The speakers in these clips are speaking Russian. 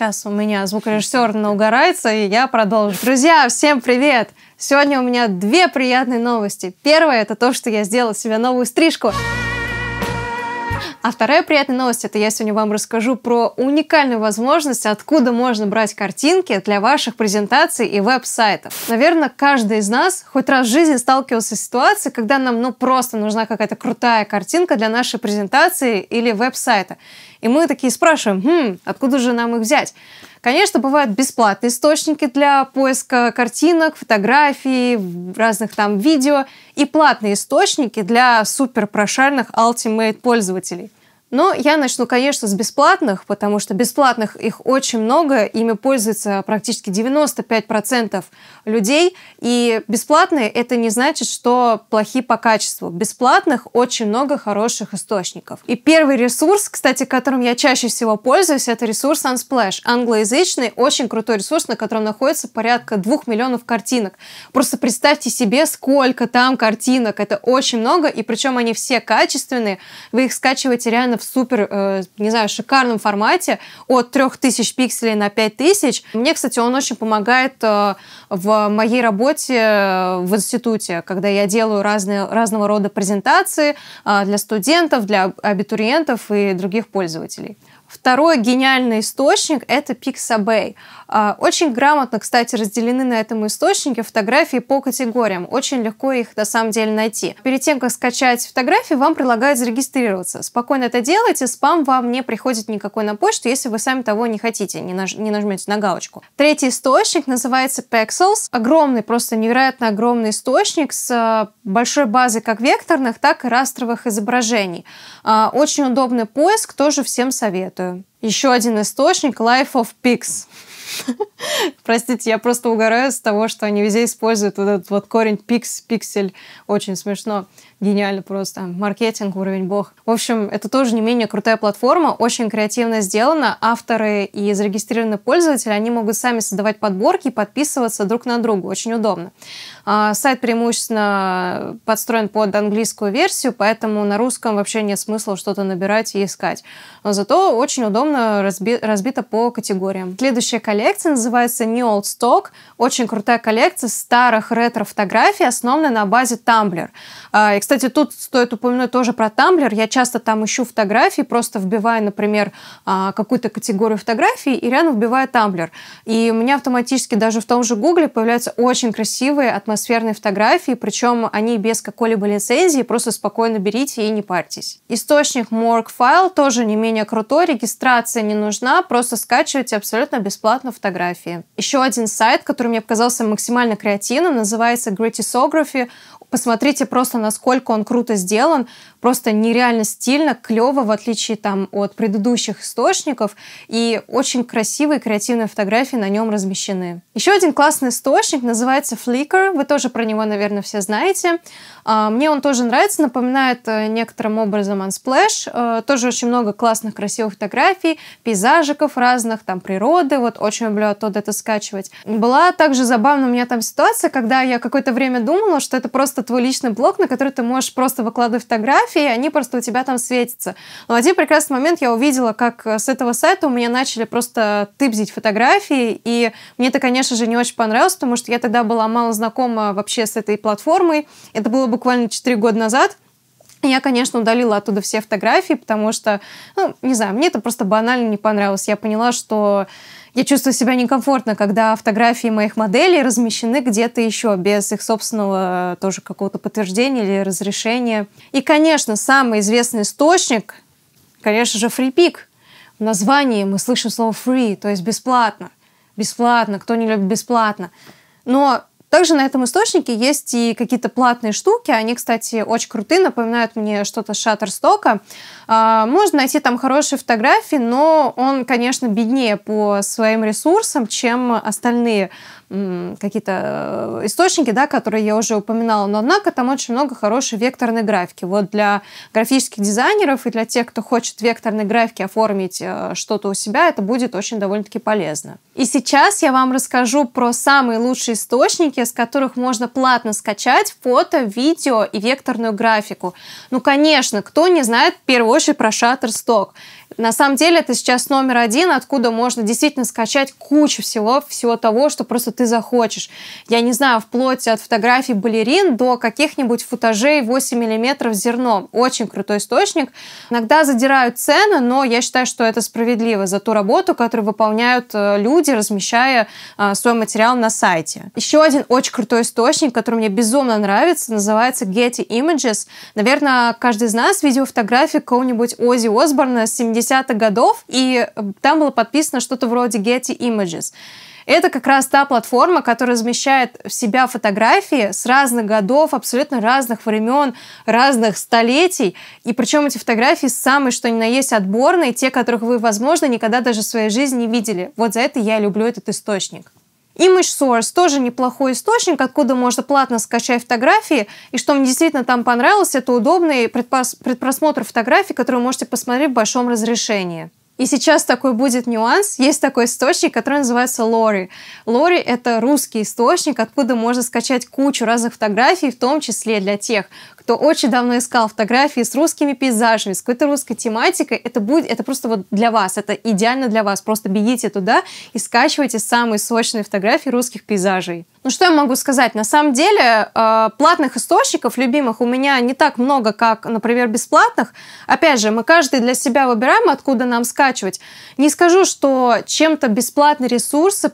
Сейчас у меня звукорежиссер наугорается, и я продолжу. Друзья, всем привет! Сегодня у меня две приятные новости. Первое – это то, что я сделала себе новую стрижку. А вторая приятная новость – это я сегодня вам расскажу про уникальную возможность, откуда можно брать картинки для ваших презентаций и веб-сайтов. Наверное, каждый из нас хоть раз в жизни сталкивался с ситуацией, когда нам ну просто нужна какая-то крутая картинка для нашей презентации или веб-сайта. И мы такие спрашиваем, хм, откуда же нам их взять? Конечно, бывают бесплатные источники для поиска картинок, фотографий, разных там видео и платные источники для супер прошаренных Ultimate пользователей. Но я начну, конечно, с бесплатных, потому что бесплатных их очень много, ими пользуются практически 95% людей. И бесплатные это не значит, что плохие по качеству. Бесплатных очень много хороших источников. И первый ресурс, кстати, которым я чаще всего пользуюсь, это ресурс Unsplash. Англоязычный, очень крутой ресурс, на котором находится порядка двух миллионов картинок. Просто представьте себе, сколько там картинок. Это очень много, и причем они все качественные. Вы их скачиваете реально в супер, э, не знаю, шикарном формате от 3000 пикселей на 5000. Мне, кстати, он очень помогает э, в моей работе э, в институте, когда я делаю разные, разного рода презентации для студентов, для абитуриентов и других пользователей. Второй гениальный источник – это Pixabay. А, очень грамотно, кстати, разделены на этом источнике фотографии по категориям. Очень легко их на самом деле найти. Перед тем, как скачать фотографии, вам предлагают зарегистрироваться. Спокойно это делайте, спам вам не приходит никакой на почту, если вы сами того не хотите, не, наж не нажмете на галочку. Третий источник называется Pexels. Огромный, просто невероятно огромный источник с а, большой базой как векторных, так и растровых изображений. А, очень удобный поиск, тоже всем советую. Еще один источник Life of Pix. Простите, я просто угораю с того, что они везде используют вот этот вот корень пикс, пиксель. Очень смешно. Гениально просто. Маркетинг, уровень бог. В общем, это тоже не менее крутая платформа, очень креативно сделана. Авторы и зарегистрированные пользователи, они могут сами создавать подборки и подписываться друг на друга. Очень удобно. А, сайт преимущественно подстроен под английскую версию, поэтому на русском вообще нет смысла что-то набирать и искать. Но зато очень удобно разби разбито по категориям. Следующая коллекция называется New Old Stock. Очень крутая коллекция старых ретро-фотографий, основанная на базе Tumblr. А, и, кстати, тут стоит упомянуть тоже про Tumblr. Я часто там ищу фотографии, просто вбиваю, например, а, какую-то категорию фотографий и рядом вбиваю Tumblr. И у меня автоматически даже в том же Гугле появляются очень красивые атмосферные фотографии, причем они без какой-либо лицензии, просто спокойно берите и не парьтесь. Источник Morgfile тоже не менее крутой, регистрация не нужна, просто скачивайте абсолютно бесплатно фотографии. Еще один сайт, который мне показался максимально креативным, называется Gratisography. Посмотрите просто, насколько он круто сделан просто нереально стильно, клево, в отличие там от предыдущих источников, и очень красивые креативные фотографии на нем размещены. Еще один классный источник называется Flickr, вы тоже про него, наверное, все знаете. А, мне он тоже нравится, напоминает э, некоторым образом Unsplash, э, тоже очень много классных красивых фотографий, пейзажиков разных, там природы, вот очень люблю оттуда это скачивать. Была также забавна у меня там ситуация, когда я какое-то время думала, что это просто твой личный блог, на который ты можешь просто выкладывать фотографии, фотографии, они просто у тебя там светятся. Но в один прекрасный момент я увидела, как с этого сайта у меня начали просто тыбзить фотографии, и мне это, конечно же, не очень понравилось, потому что я тогда была мало знакома вообще с этой платформой. Это было буквально 4 года назад. Я, конечно, удалила оттуда все фотографии, потому что, ну, не знаю, мне это просто банально не понравилось. Я поняла, что я чувствую себя некомфортно, когда фотографии моих моделей размещены где-то еще, без их собственного тоже какого-то подтверждения или разрешения. И, конечно, самый известный источник, конечно же, FreePic. В названии мы слышим слово free, то есть бесплатно. Бесплатно, кто не любит бесплатно. Но также на этом источнике есть и какие-то платные штуки. Они, кстати, очень крутые, напоминают мне что-то Shutterstock. А, можно найти там хорошие фотографии, но он, конечно, беднее по своим ресурсам, чем остальные какие-то э, источники, да, которые я уже упоминала, но однако там очень много хорошей векторной графики. Вот для графических дизайнеров и для тех, кто хочет векторной графики оформить э, что-то у себя, это будет очень довольно-таки полезно. И сейчас я вам расскажу про самые лучшие источники, с которых можно платно скачать фото, видео и векторную графику. Ну, конечно, кто не знает в первую очередь про Shutterstock. На самом деле это сейчас номер один, откуда можно действительно скачать кучу всего, всего того, что просто ты захочешь. Я не знаю, вплоть от фотографий балерин до каких-нибудь футажей 8 миллиметров зерном. Очень крутой источник. Иногда задирают цены, но я считаю, что это справедливо за ту работу, которую выполняют э, люди, размещая э, свой материал на сайте. Еще один очень крутой источник, который мне безумно нравится, называется Getty Images. Наверное, каждый из нас видел фотографии какого-нибудь Ози Осборна с 70 70-х годов, и э, там было подписано что-то вроде Getty Images. Это как раз та платформа, которая размещает в себя фотографии с разных годов, абсолютно разных времен, разных столетий. И причем эти фотографии самые, что ни на есть, отборные, те, которых вы, возможно, никогда даже в своей жизни не видели. Вот за это я люблю этот источник. Image Source тоже неплохой источник, откуда можно платно скачать фотографии. И что мне действительно там понравилось, это удобный предпрос предпросмотр фотографий, которые вы можете посмотреть в большом разрешении. И сейчас такой будет нюанс. Есть такой источник, который называется Лори. Лори — это русский источник, откуда можно скачать кучу разных фотографий, в том числе для тех, кто очень давно искал фотографии с русскими пейзажами, с какой-то русской тематикой, это будет, это просто вот для вас, это идеально для вас. Просто бегите туда и скачивайте самые сочные фотографии русских пейзажей. Ну что я могу сказать? На самом деле э, платных источников любимых у меня не так много, как, например, бесплатных. Опять же, мы каждый для себя выбираем, откуда нам скачивать. Не скажу, что чем-то бесплатные ресурсы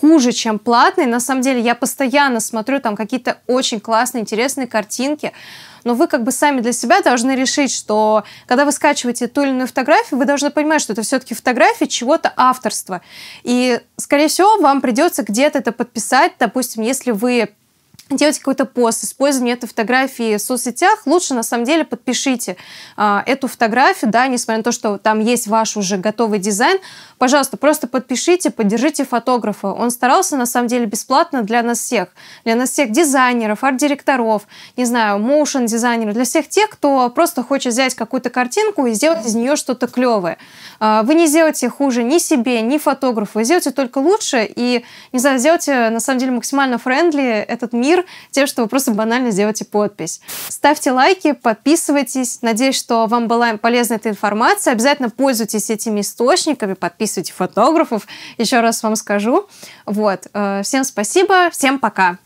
хуже, чем платный. На самом деле я постоянно смотрю там какие-то очень классные, интересные картинки, но вы как бы сами для себя должны решить, что когда вы скачиваете ту или иную фотографию, вы должны понимать, что это все-таки фотография чего-то авторства. И, скорее всего, вам придется где-то это подписать, допустим, если вы делать какой-то пост, использование этой фотографии в соцсетях, лучше на самом деле подпишите э, эту фотографию, да, несмотря на то, что там есть ваш уже готовый дизайн, пожалуйста, просто подпишите, поддержите фотографа. Он старался на самом деле бесплатно для нас всех, для нас всех дизайнеров, арт-директоров, не знаю, моушен дизайнеров, для всех тех, кто просто хочет взять какую-то картинку и сделать из нее что-то клевое. Э, вы не сделаете хуже ни себе, ни фотографу, вы сделаете только лучше и, не знаю, сделайте на самом деле максимально френдли этот мир, мир тем, что вы просто банально сделаете подпись. Ставьте лайки, подписывайтесь. Надеюсь, что вам была полезна эта информация. Обязательно пользуйтесь этими источниками, подписывайте фотографов. Еще раз вам скажу. Вот. Э, всем спасибо, всем пока.